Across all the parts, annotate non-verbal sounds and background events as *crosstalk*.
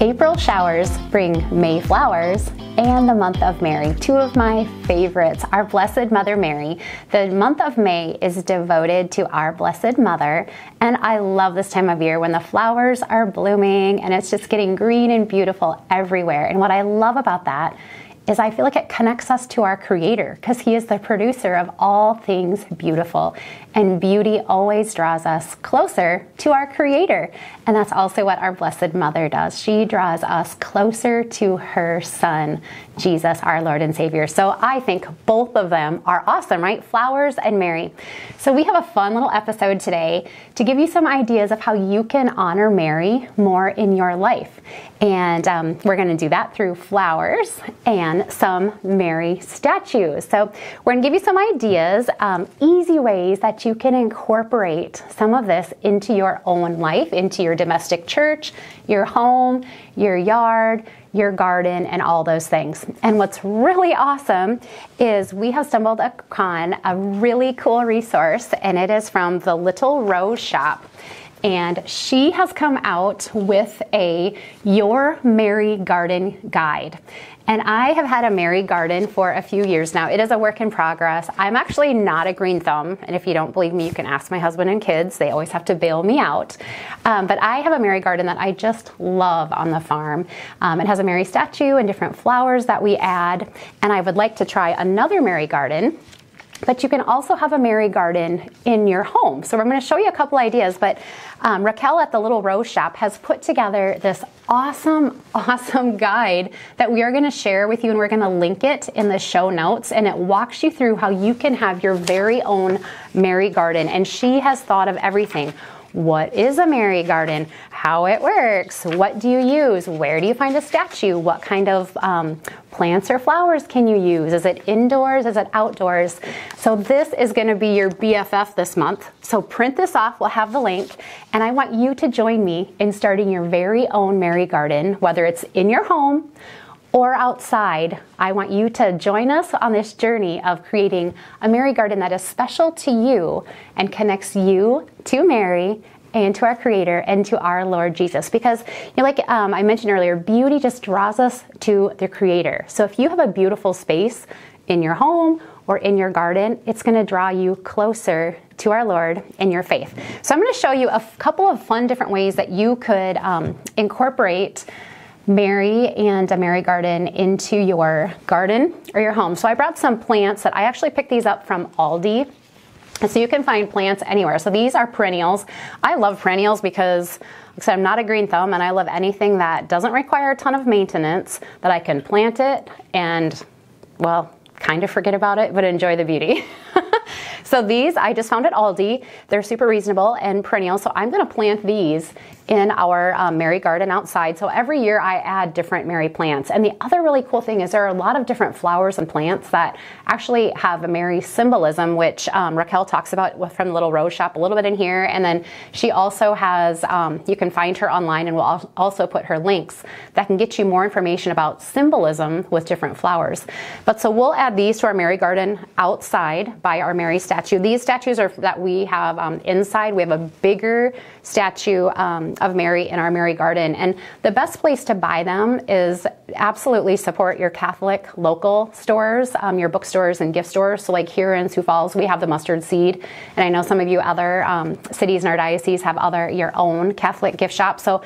April showers bring May flowers and the month of Mary, two of my favorites, our Blessed Mother Mary. The month of May is devoted to our Blessed Mother, and I love this time of year when the flowers are blooming and it's just getting green and beautiful everywhere. And what I love about that is I feel like it connects us to our Creator because He is the producer of all things beautiful. And beauty always draws us closer to our Creator. And that's also what our Blessed Mother does. She draws us closer to her Son, Jesus, our Lord and Savior. So I think both of them are awesome, right? Flowers and Mary. So we have a fun little episode today to give you some ideas of how you can honor Mary more in your life. And um, we're going to do that through flowers and some Mary statues. So we're going to give you some ideas, um, easy ways that you can incorporate some of this into your own life, into your domestic church, your home, your yard, your garden, and all those things. And what's really awesome is we have stumbled upon a really cool resource, and it is from the Little Rose Shop and she has come out with a Your Mary Garden Guide. And I have had a Mary garden for a few years now. It is a work in progress. I'm actually not a green thumb, and if you don't believe me, you can ask my husband and kids. They always have to bail me out. Um, but I have a Mary garden that I just love on the farm. Um, it has a Mary statue and different flowers that we add, and I would like to try another Mary garden but you can also have a Mary garden in your home. So I'm going to show you a couple ideas, but um, Raquel at the Little Rose Shop has put together this awesome, *laughs* awesome guide that we are going to share with you, and we're going to link it in the show notes. And it walks you through how you can have your very own Mary garden. And she has thought of everything what is a Mary garden, how it works, what do you use, where do you find a statue, what kind of um, plants or flowers can you use, is it indoors, is it outdoors? So this is going to be your BFF this month. So print this off, we'll have the link, and I want you to join me in starting your very own Mary garden, whether it's in your home or outside, I want you to join us on this journey of creating a Mary garden that is special to you and connects you to Mary and to our Creator and to our Lord Jesus. Because, you know, like um, I mentioned earlier, beauty just draws us to the Creator. So if you have a beautiful space in your home or in your garden, it's going to draw you closer to our Lord in your faith. So I'm going to show you a couple of fun different ways that you could um, incorporate Mary and a Mary garden into your garden or your home. So I brought some plants that I actually picked these up from Aldi. So you can find plants anywhere. So these are perennials. I love perennials because like I said, I'm not a green thumb and I love anything that doesn't require a ton of maintenance, that I can plant it and, well, kind of forget about it, but enjoy the beauty. *laughs* so these I just found at Aldi. They're super reasonable and perennial. So I'm going to plant these in our um, Mary garden outside. So every year I add different Mary plants. And the other really cool thing is there are a lot of different flowers and plants that actually have a Mary symbolism, which um, Raquel talks about from the Little Rose Shop a little bit in here. And then she also has, um, you can find her online and we'll also put her links that can get you more information about symbolism with different flowers. But so we'll add these to our Mary garden outside by our Mary statue. These statues are that we have um, inside. We have a bigger statue um, of Mary in our Mary Garden. And the best place to buy them is absolutely support your Catholic local stores, um, your bookstores and gift stores. So, like here in Sioux Falls, we have the mustard seed. And I know some of you other um, cities in our diocese have other, your own Catholic gift shops. So,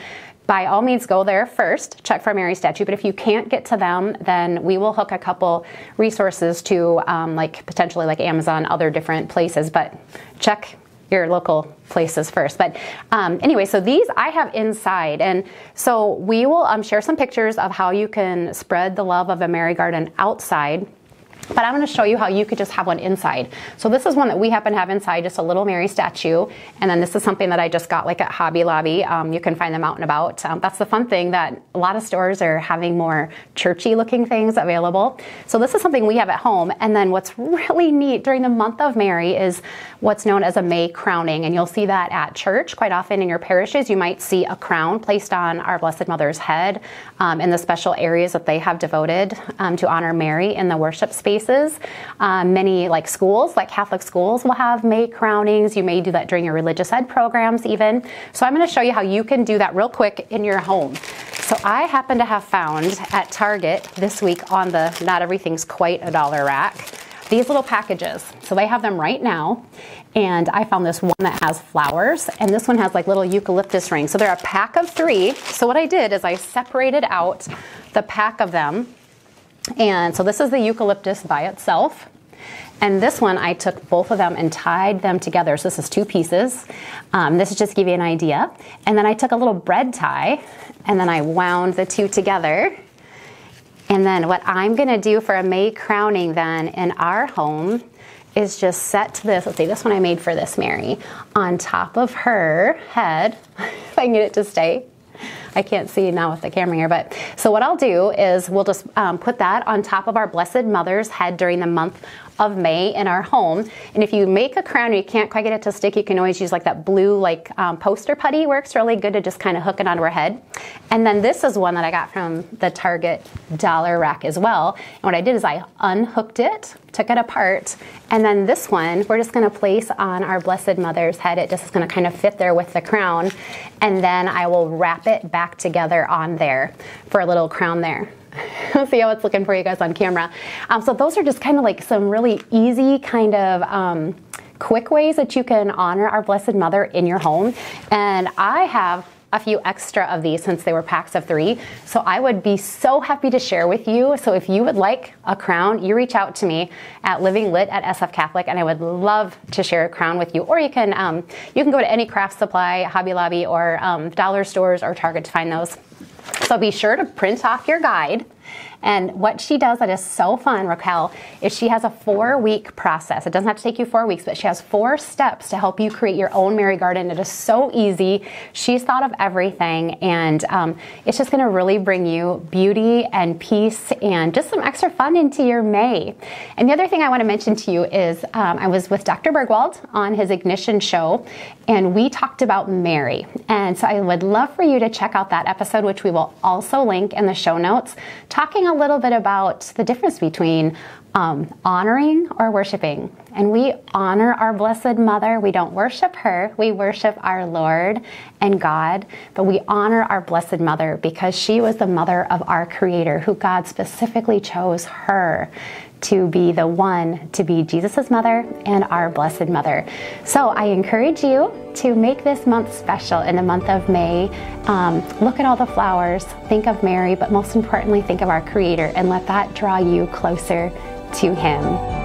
by all means go there first check for mary statue but if you can't get to them then we will hook a couple resources to um, like potentially like amazon other different places but check your local places first. But um, anyway, so these I have inside. And so we will um, share some pictures of how you can spread the love of a Mary garden outside but I'm going to show you how you could just have one inside. So this is one that we happen to have inside, just a little Mary statue. And then this is something that I just got like at Hobby Lobby. Um, you can find them out and about. Um, that's the fun thing that a lot of stores are having more churchy looking things available. So this is something we have at home. And then what's really neat during the month of Mary is what's known as a May crowning. And you'll see that at church quite often in your parishes. You might see a crown placed on our Blessed Mother's head um, in the special areas that they have devoted um, to honor Mary in the worship space spaces. Um, many like schools, like Catholic schools, will have May crownings. You may do that during your religious ed programs even. So I'm going to show you how you can do that real quick in your home. So I happen to have found at Target this week on the Not Everything's Quite a Dollar rack these little packages. So they have them right now. And I found this one that has flowers, and this one has like little eucalyptus rings. So they're a pack of three. So what I did is I separated out the pack of them. And so this is the eucalyptus by itself. And this one, I took both of them and tied them together. So this is two pieces. Um, this is just to give you an idea. And then I took a little bread tie and then I wound the two together. And then what I'm gonna do for a May crowning then in our home is just set this, let's see, this one I made for this Mary, on top of her head, *laughs* if I can get it to stay. I can't see now with the camera here, but so what I'll do is we'll just um, put that on top of our Blessed Mother's head during the month of May in our home. And if you make a crown and you can't quite get it to stick, you can always use like that blue like um, poster putty works really good to just kind of hook it onto her head. And then this is one that I got from the Target dollar rack as well. And what I did is I unhooked it, took it apart, and then this one we're just going to place on our Blessed Mother's head. It just is going to kind of fit there with the crown. And then I will wrap it back together on there for a little crown there. *laughs* see how it's looking for you guys on camera. Um, so those are just kind of like some really easy kind of um, quick ways that you can honor our Blessed Mother in your home. And I have a few extra of these since they were packs of three. So I would be so happy to share with you. So if you would like a crown, you reach out to me at Living Lit at SF Catholic, and I would love to share a crown with you. Or you can um, you can go to any craft supply, Hobby Lobby, or um, dollar stores or Target to find those. So be sure to print off your guide and what she does that is so fun, Raquel, is she has a four week process. It doesn't have to take you four weeks, but she has four steps to help you create your own Mary garden. It is so easy. She's thought of everything, and um, it's just going to really bring you beauty and peace and just some extra fun into your May. And the other thing I want to mention to you is um, I was with Dr. Bergwald on his Ignition show, and we talked about Mary. And so I would love for you to check out that episode, which we will also link in the show notes, talking a little bit about the difference between um, honoring or worshiping. And we honor our Blessed Mother. We don't worship her, we worship our Lord and God, but we honor our Blessed Mother because she was the mother of our Creator, who God specifically chose her to be the one to be Jesus' mother and our Blessed Mother. So I encourage you to make this month special in the month of May. Um, look at all the flowers, think of Mary, but most importantly, think of our Creator and let that draw you closer to Him.